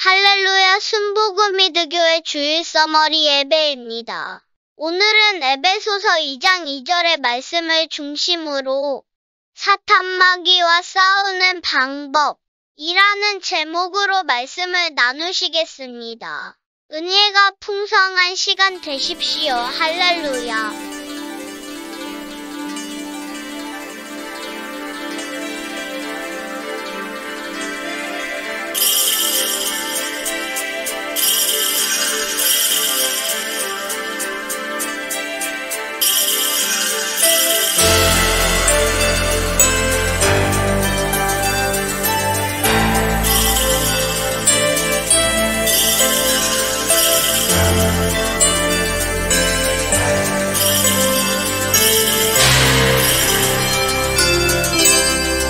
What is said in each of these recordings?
할렐루야 순복음미드교회 주일 서머리 예배입니다. 오늘은 에베소서 2장 2절의 말씀을 중심으로 사탄 마귀와 싸우는 방법이라는 제목으로 말씀을 나누시겠습니다. 은혜가 풍성한 시간 되십시오. 할렐루야.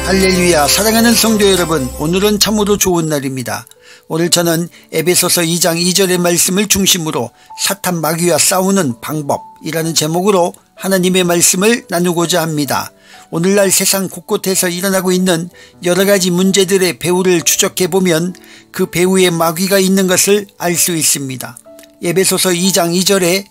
할렐루야 사랑하는 성도 여러분 오늘은 참으로 좋은 날입니다. 오늘 저는 에베소서 2장 2절의 말씀을 중심으로 사탄 마귀와 싸우는 방법이라는 제목으로 하나님의 말씀을 나누고자 합니다. 오늘날 세상 곳곳에서 일어나고 있는 여러가지 문제들의 배후를 추적해보면 그 배후에 마귀가 있는 것을 알 수 있습니다. 에베소서 2장 2절에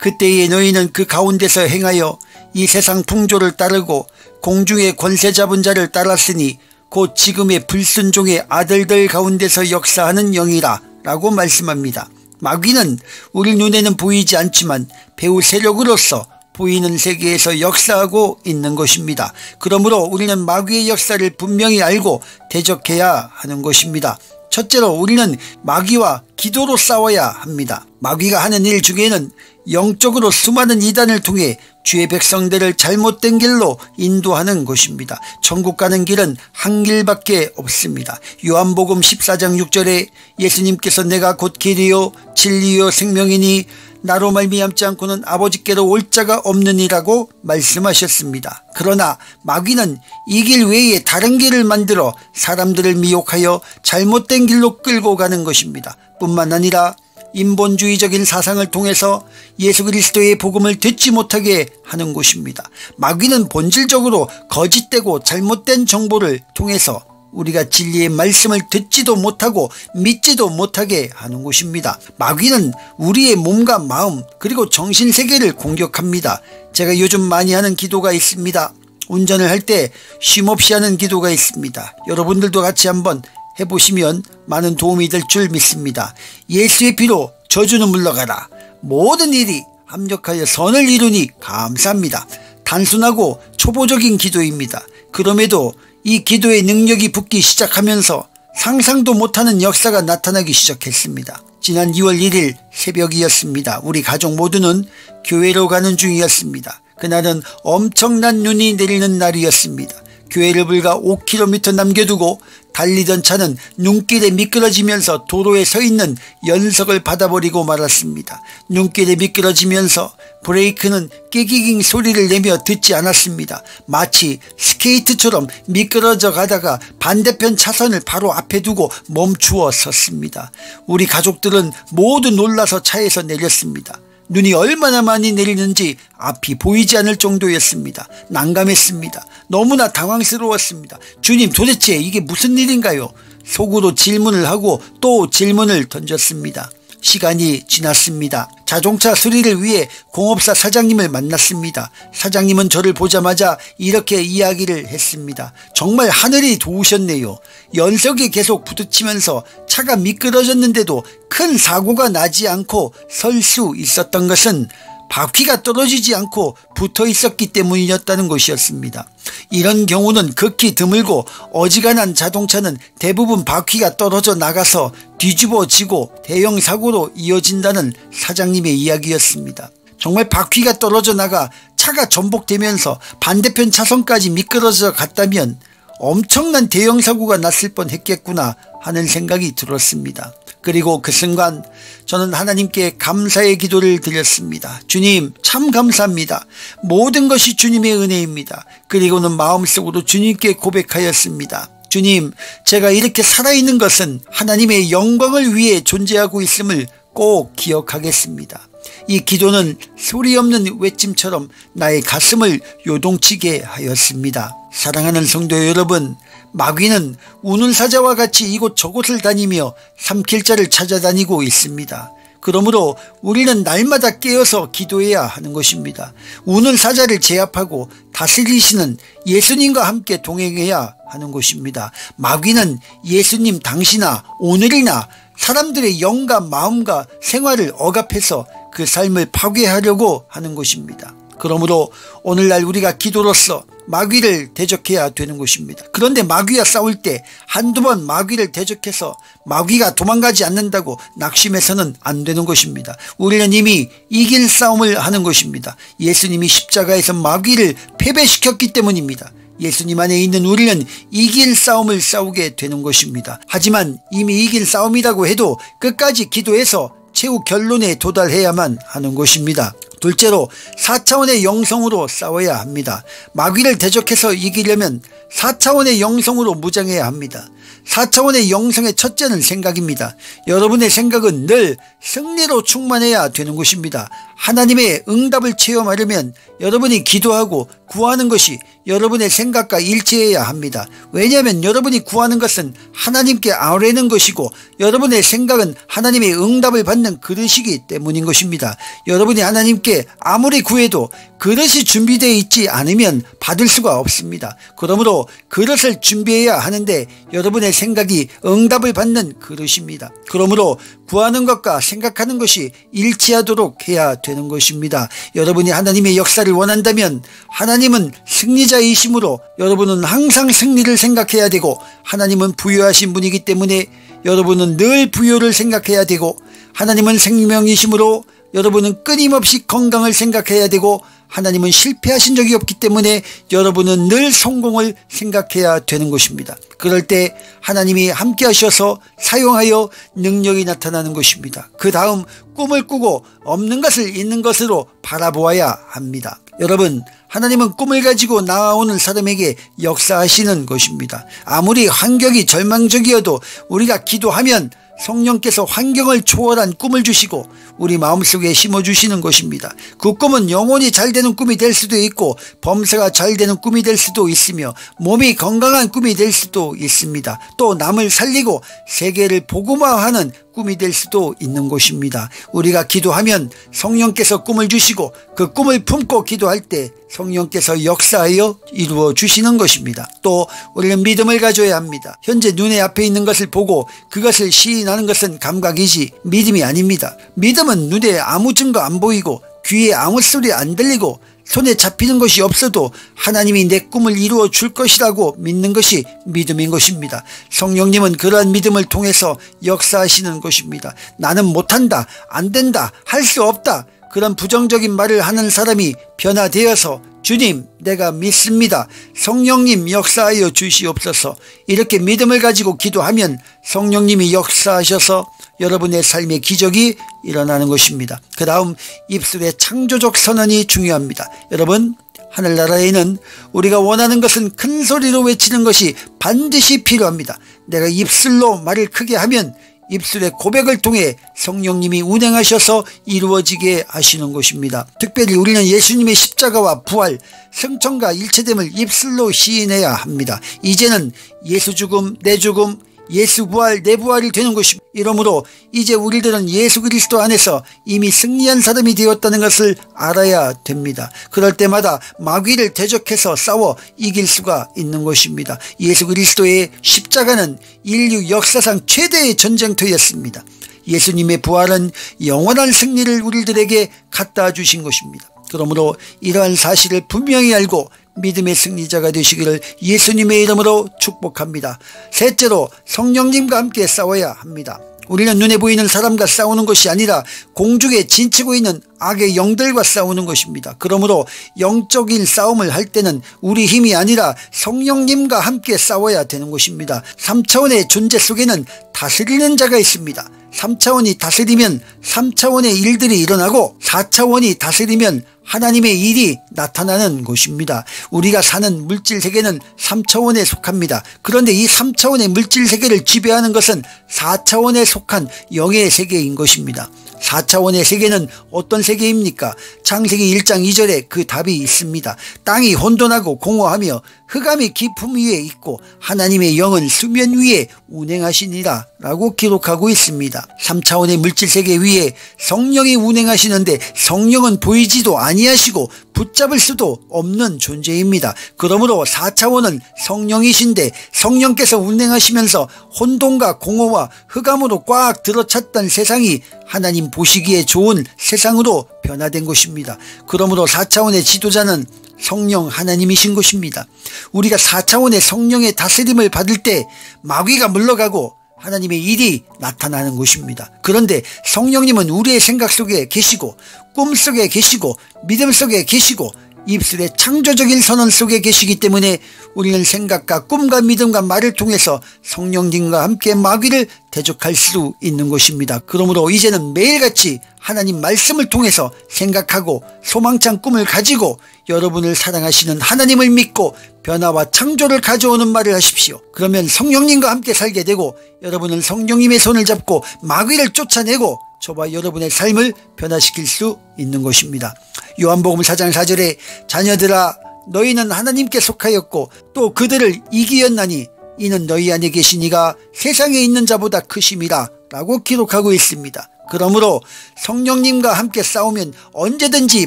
그때에 너희는 그 가운데서 행하여 이 세상 풍조를 따르고 공중의 권세 잡은 자를 따랐으니 곧 지금의 불순종의 아들들 가운데서 역사하는 영이라 라고 말씀합니다. 마귀는 우리 눈에는 보이지 않지만 배우 세력으로서 보이는 세계에서 역사하고 있는 것입니다. 그러므로 우리는 마귀의 역사를 분명히 알고 대적해야 하는 것입니다. 첫째로 우리는 마귀와 기도로 싸워야 합니다. 마귀가 하는 일 중에는 영적으로 수많은 이단을 통해 주의 백성들을 잘못된 길로 인도하는 것입니다. 천국 가는 길은 한 길밖에 없습니다. 요한복음 14장 6절에 예수님께서 내가 곧 길이요 진리요 생명이니 나로 말미암지 않고는 아버지께로 올 자가 없느니라고 말씀하셨습니다. 그러나 마귀는 이 길 외에 다른 길을 만들어 사람들을 미혹하여 잘못된 길로 끌고 가는 것입니다. 뿐만 아니라 인본주의적인 사상을 통해서 예수 그리스도의 복음을 듣지 못하게 하는 것입니다. 마귀는 본질적으로 거짓되고 잘못된 정보를 통해서 우리가 진리의 말씀을 듣지도 못하고 믿지도 못하게 하는 것입니다. 마귀는 우리의 몸과 마음 그리고 정신세계를 공격합니다. 제가 요즘 많이 하는 기도가 있습니다. 운전을 할 때 쉼없이 하는 기도가 있습니다. 여러분들도 같이 한번 해보시면 많은 도움이 될 줄 믿습니다. 예수의 피로 저주는 물러가라. 모든 일이 합력하여 선을 이루니 감사합니다. 단순하고 초보적인 기도입니다. 그럼에도 이 기도의 능력이 붙기 시작하면서 상상도 못하는 역사가 나타나기 시작했습니다. 지난 2월 1일 새벽이었습니다. 우리 가족 모두는 교회로 가는 중이었습니다. 그날은 엄청난 눈이 내리는 날이었습니다. 교회를 불과 5km 남겨두고 달리던 차는 눈길에 미끄러지면서 도로에 서 있는 연석을 받아버리고 말았습니다. 눈길에 미끄러지면서 브레이크는 깨기깅 소리를 내며 듣지 않았습니다. 마치 스케이트처럼 미끄러져 가다가 반대편 차선을 바로 앞에 두고 멈추어 섰습니다. 우리 가족들은 모두 놀라서 차에서 내렸습니다. 눈이 얼마나 많이 내리는지 앞이 보이지 않을 정도였습니다. 난감했습니다. 너무나 당황스러웠습니다. 주님 도대체 이게 무슨 일인가요? 속으로 질문을 하고 또 질문을 던졌습니다. 시간이 지났습니다. 자동차 수리를 위해 공업사 사장님을 만났습니다. 사장님은 저를 보자마자 이렇게 이야기를 했습니다. 정말 하늘이 도우셨네요. 연석에 계속 부딪히면서 차가 미끄러졌는데도 큰 사고가 나지 않고 설 수 있었던 것은 바퀴가 떨어지지 않고 붙어 있었기 때문이었다는 것이었습니다. 이런 경우는 극히 드물고 어지간한 자동차는 대부분 바퀴가 떨어져 나가서 뒤집어지고 대형 사고로 이어진다는 사장님의 이야기였습니다. 정말 바퀴가 떨어져 나가 차가 전복되면서 반대편 차선까지 미끄러져 갔다면 엄청난 대형 사고가 났을 뻔 했겠구나 하는 생각이 들었습니다. 그리고 그 순간 저는 하나님께 감사의 기도를 드렸습니다. 주님 참 감사합니다. 모든 것이 주님의 은혜입니다. 그리고는 마음속으로 주님께 고백하였습니다. 주님 제가 이렇게 살아있는 것은 하나님의 영광을 위해 존재하고 있음을 꼭 기억하겠습니다. 이 기도는 소리 없는 외침처럼 나의 가슴을 요동치게 하였습니다. 사랑하는 성도 여러분, 마귀는 우는 사자와 같이 이곳 저곳을 다니며 삼킬 자를 찾아다니고 있습니다. 그러므로 우리는 날마다 깨어서 기도해야 하는 것입니다. 우는 사자를 제압하고 다스리시는 예수님과 함께 동행해야 하는 것입니다. 마귀는 예수님 당시나 오늘이나 사람들의 영과 마음과 생활을 억압해서 그 삶을 파괴하려고 하는 것입니다. 그러므로 오늘날 우리가 기도로서 마귀를 대적해야 되는 것입니다. 그런데 마귀와 싸울 때 한두 번 마귀를 대적해서 마귀가 도망가지 않는다고 낙심해서는 안 되는 것입니다. 우리는 이미 이길 싸움을 하는 것입니다. 예수님이 십자가에서 마귀를 패배시켰기 때문입니다. 예수님 안에 있는 우리는 이길 싸움을 싸우게 되는 것입니다. 하지만 이미 이길 싸움이라고 해도 끝까지 기도해서 최후 결론에 도달해야만 하는 것입니다. 둘째로 4차원의 영성으로 싸워야 합니다. 마귀를 대적해서 이기려면 4차원의 영성으로 무장해야 합니다. 4차원의 영성의 첫째는 생각입니다. 여러분의 생각은 늘 승리로 충만해야 되는 것입니다. 하나님의 응답을 체험하려면 여러분이 기도하고 구하는 것이 여러분의 생각과 일치해야 합니다. 왜냐하면 여러분이 구하는 것은 하나님께 아뢰는 것이고 여러분의 생각은 하나님의 응답을 받는 그릇이기 때문인 것입니다. 여러분이 하나님께 아무리 구해도 그릇이 준비되어 있지 않으면 받을 수가 없습니다. 그러므로 그릇을 준비해야 하는데 여러분의 생각이 응답을 받는 그릇입니다. 그러므로 구하는 것과 생각하는 것이 일치하도록 해야 되는 것입니다. 여러분이 하나님의 역사를 원한다면 하나님 은 승리자이심으로 여러분은 항상 승리를 생각해야 되고 하나님은 부여하신 분이기 때문에 여러분은 늘 부여를 생각해야 되고 하나님은 생명이심으로 여러분은 끊임없이 건강을 생각해야 되고 하나님은 실패하신 적이 없기 때문에 여러분은 늘 성공을 생각해야 되는 것입니다. 그럴 때 하나님이 함께 하셔서 사용하여 능력이 나타나는 것입니다. 그 다음 꿈을 꾸고 없는 것을 있는 것으로 바라보아야 합니다. 여러분 하나님은 꿈을 가지고 나아오는 사람에게 역사하시는 것입니다. 아무리 환경이 절망적이어도 우리가 기도하면 성령께서 환경을 초월한 꿈을 주시고 우리 마음속에 심어주시는 것입니다. 그 꿈은 영혼이 잘 되는 꿈이 될 수도 있고 범사가 잘 되는 꿈이 될 수도 있으며 몸이 건강한 꿈이 될 수도 있습니다. 또 남을 살리고 세계를 복음화하는 꿈이 될 수도 있는 것입니다. 우리가 기도하면 성령께서 꿈을 주시고 그 꿈을 품고 기도할 때 성령께서 역사하여 이루어 주시는 것입니다. 또 우리는 믿음을 가져야 합니다. 현재 눈에 앞에 있는 것을 보고 그것을 시인하는 것은 감각이지 믿음이 아닙니다. 믿음은 눈에 아무 증거 안 보이고 귀에 아무 소리 안 들리고 손에 잡히는 것이 없어도 하나님이 내 꿈을 이루어 줄 것이라고 믿는 것이 믿음인 것입니다. 성령님은 그러한 믿음을 통해서 역사하시는 것입니다. 나는 못한다, 안 된다, 할 수 없다. 그런 부정적인 말을 하는 사람이 변화되어서 주님 내가 믿습니다. 성령님 역사하여 주시옵소서. 이렇게 믿음을 가지고 기도하면 성령님이 역사하셔서 여러분의 삶의 기적이 일어나는 것입니다. 그 다음 입술의 창조적 선언이 중요합니다. 여러분 하늘나라에는 우리가 원하는 것은 큰 소리로 외치는 것이 반드시 필요합니다. 내가 입술로 말을 크게 하면 입술의 고백을 통해 성령님이 운행하셔서 이루어지게 하시는 것입니다. 특별히 우리는 예수님의 십자가와 부활, 성천과 일체됨을 입술로 시인해야 합니다. 이제는 예수 죽음, 내 죽음, 예수 부활 내 부활이 되는 것입니다. 이러므로 이제 우리들은 예수 그리스도 안에서 이미 승리한 사람이 되었다는 것을 알아야 됩니다. 그럴 때마다 마귀를 대적해서 싸워 이길 수가 있는 것입니다. 예수 그리스도의 십자가는 인류 역사상 최대의 전쟁터였습니다. 예수님의 부활은 영원한 승리를 우리들에게 갖다 주신 것입니다. 그러므로 이러한 사실을 분명히 알고 믿음의 승리자가 되시기를 예수님의 이름으로 축복합니다. 셋째로 성령님과 함께 싸워야 합니다. 우리는 눈에 보이는 사람과 싸우는 것이 아니라 공중에 진치고 있는 악의 영들과 싸우는 것입니다. 그러므로 영적인 싸움을 할 때는 우리 힘이 아니라 성령님과 함께 싸워야 되는 것입니다. 3차원의 존재 속에는 다스리는 자가 있습니다. 3차원이 다스리면 3차원의 일들이 일어나고 4차원이 다스리면 하나님의 일이 나타나는 곳입니다. 우리가 사는 물질 세계는 3차원에 속합니다. 그런데 이 3차원의 물질 세계를 지배하는 것은 4차원에 속한 영의 세계인 것입니다. 4차원의 세계는 어떤 세계입니까? 창세기 1장 2절에 그 답이 있습니다. 땅이 혼돈하고 공허하며 흑암이 깊음 위에 있고 하나님의 영은 수면 위에 운행하시니라 라고 기록하고 있습니다. 3차원의 물질세계 위에 성령이 운행하시는데 성령은 보이지도 아니하시고 붙잡을 수도 없는 존재입니다. 그러므로 4차원은 성령이신데 성령께서 운행하시면서 혼돈과 공허와 흑암으로 꽉 들어찼던 세상이 하나님 보시기에 좋은 세상으로 변화된 것입니다. 그러므로 4차원의 지도자는 성령 하나님이신 것입니다. 우리가 4차원의 성령의 다스림을 받을 때 마귀가 물러가고 하나님의 일이 나타나는 것입니다. 그런데 성령님은 우리의 생각 속에 계시고 꿈 속에 계시고 믿음 속에 계시고 입술의 창조적인 선언 속에 계시기 때문에 우리는 생각과 꿈과 믿음과 말을 통해서 성령님과 함께 마귀를 대적할 수 있는 것입니다. 그러므로 이제는 매일같이 하나님 말씀을 통해서 생각하고 소망찬 꿈을 가지고 여러분을 사랑하시는 하나님을 믿고 변화와 창조를 가져오는 말을 하십시오. 그러면 성령님과 함께 살게 되고 여러분은 성령님의 손을 잡고 마귀를 쫓아내고 저와 여러분의 삶을 변화시킬 수 있는 것입니다. 요한복음 4장 4절에 자녀들아 너희는 하나님께 속하였고 또 그들을 이기었나니 이는 너희 안에 계시니가 세상에 있는 자보다 크심이라 라고 기록하고 있습니다. 그러므로 성령님과 함께 싸우면 언제든지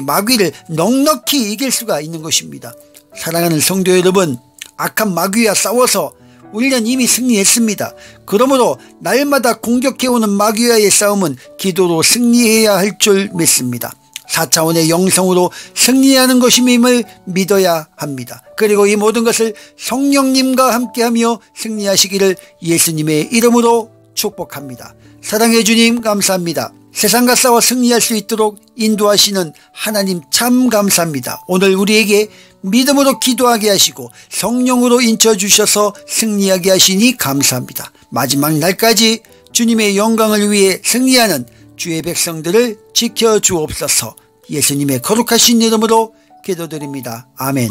마귀를 넉넉히 이길 수가 있는 것입니다. 사랑하는 성도 여러분 악한 마귀와 싸워서 우리는 이미 승리했습니다. 그러므로 날마다 공격해오는 마귀와의 싸움은 기도로 승리해야 할 줄 믿습니다. 4차원의 영성으로 승리하는 것임을 믿어야 합니다. 그리고 이 모든 것을 성령님과 함께하며 승리하시기를 예수님의 이름으로 축복합니다. 사랑해 주님 감사합니다. 세상과 싸워 승리할 수 있도록 인도하시는 하나님 참 감사합니다. 오늘 우리에게 믿음으로 기도하게 하시고 성령으로 인쳐주셔서 승리하게 하시니 감사합니다. 마지막 날까지 주님의 영광을 위해 승리하는 주의 백성들을 지켜주옵소서 예수님의 거룩하신 이름으로 기도드립니다. 아멘